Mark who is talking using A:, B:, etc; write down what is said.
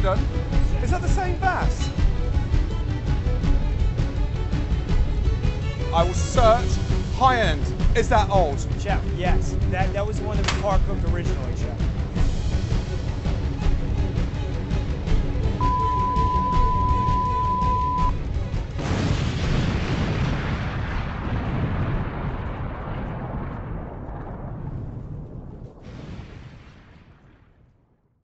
A: Hang on. Is that the same bass? I will search high end. Is that old?
B: Chef, yes. That, that was the one that was hard cooked originally, Chef.